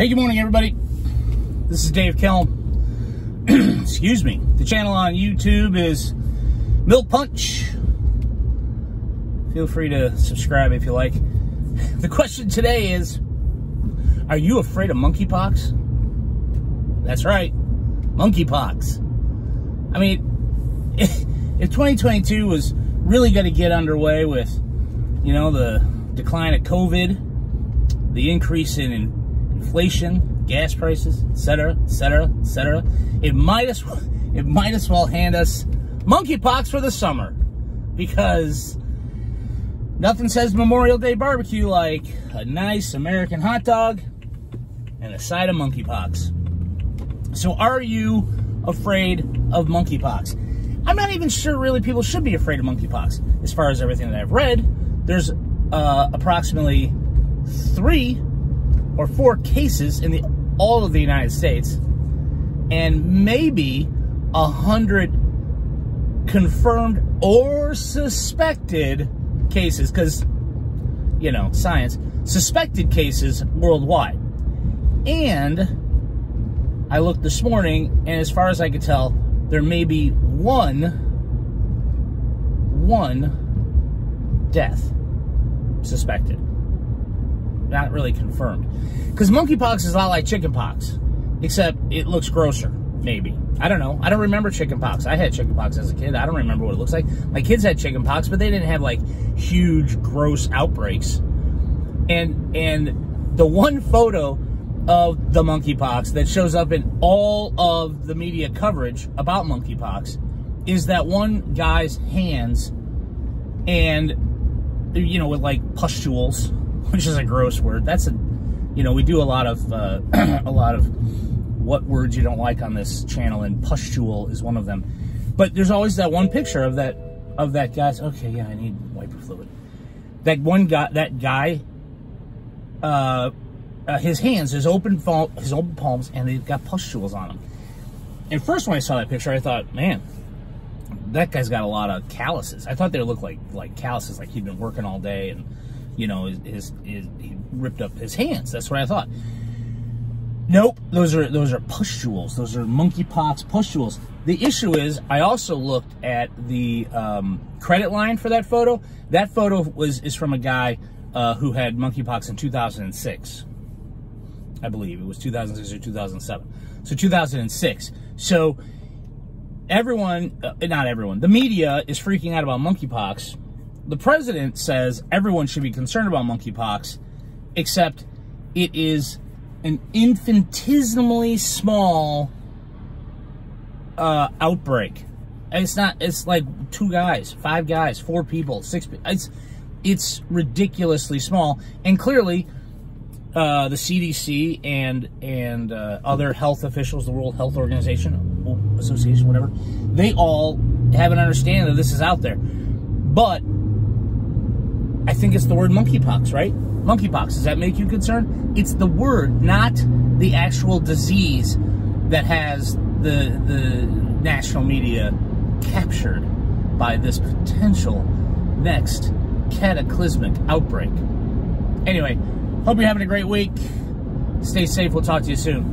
Hey, good morning, everybody. This is Dave Kelm. Excuse me. The channel on YouTube is Milk Punch. Feel free to subscribe if you like. The question today is Are you afraid of monkeypox? That's right, monkeypox. I mean, if 2022 was really going to get underway with, you know, the decline of COVID, the increase in inflation, gas prices, etc., etc., etc., it might as well, it might as well hand us monkeypox for the summer because nothing says Memorial Day barbecue like a nice American hot dog and a side of monkeypox. So, are you afraid of monkeypox? I'm not even sure really people should be afraid of monkeypox. As far as everything that I've read, there's uh, approximately three or four cases in the all of the United States, and maybe a hundred confirmed or suspected cases, because you know science, suspected cases worldwide. And I looked this morning, and as far as I could tell, there may be one, one death suspected. Not really confirmed. Because monkeypox is a lot like chickenpox, except it looks grosser, maybe. I don't know. I don't remember chickenpox. I had chickenpox as a kid. I don't remember what it looks like. My kids had chickenpox, but they didn't have like huge, gross outbreaks. And and the one photo of the monkeypox that shows up in all of the media coverage about monkeypox is that one guy's hands and you know with like pustules which is a gross word that's a you know we do a lot of uh, a lot of what words you don't like on this channel and pustule is one of them but there's always that one picture of that of that guy's okay yeah i need wiper fluid that one guy that guy uh uh, his hands, his open palm, his open palms, and they've got pustules on them. And first, when I saw that picture, I thought, man, that guy's got a lot of calluses. I thought they looked like like calluses, like he'd been working all day, and you know, his, his, his he ripped up his hands. That's what I thought. Nope, those are those are pustules. Those are monkeypox pustules. The issue is, I also looked at the um, credit line for that photo. That photo was is from a guy uh, who had monkeypox in 2006. I believe. It was 2006 or 2007. So 2006. So everyone, uh, not everyone, the media is freaking out about monkeypox. The president says everyone should be concerned about monkeypox, except it is an infinitesimally small uh, outbreak. And it's not, it's like two guys, five guys, four people, six people. It's, it's ridiculously small. And clearly, uh, the CDC and and uh, other health officials, the World Health Organization, Association, whatever, they all have an understanding that this is out there. But I think it's the word monkeypox, right? Monkeypox. Does that make you concerned? It's the word, not the actual disease that has the the national media captured by this potential next cataclysmic outbreak. Anyway, Hope you're having a great week. Stay safe. We'll talk to you soon.